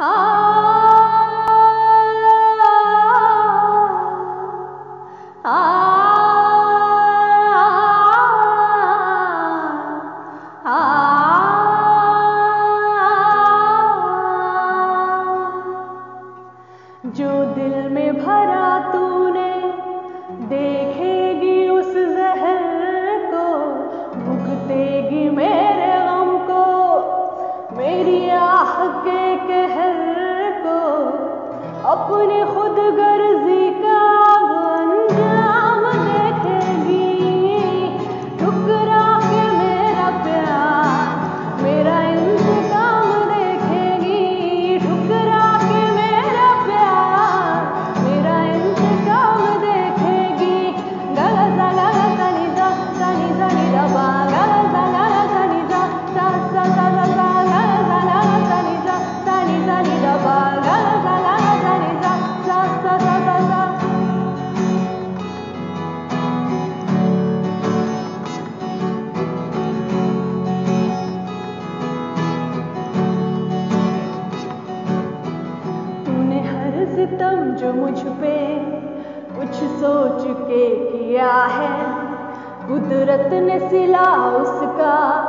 好。खुद ग जो मुझ पे कुछ सोच के किया है। कुदरत ने सिला उसका